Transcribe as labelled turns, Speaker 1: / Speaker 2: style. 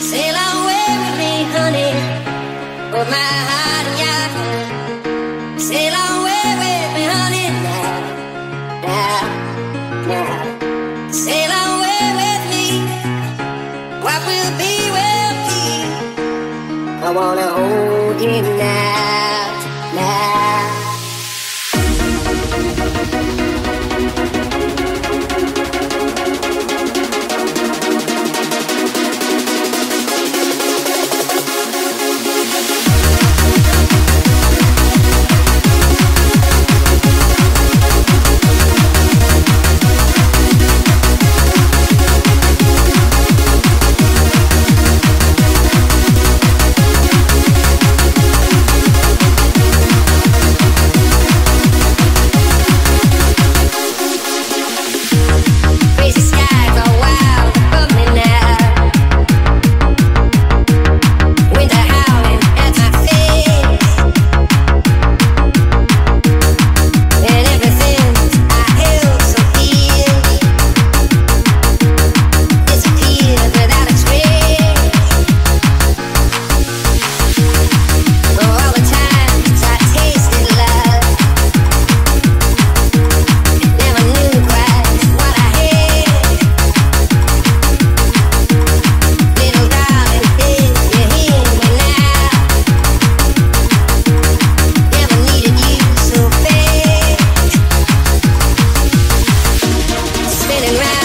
Speaker 1: Sail away with me, honey. Put my heart in your hand. Sail away with me, honey. Now, now, now. Sail away with me. What will be, will be. I wanna hold spinning round.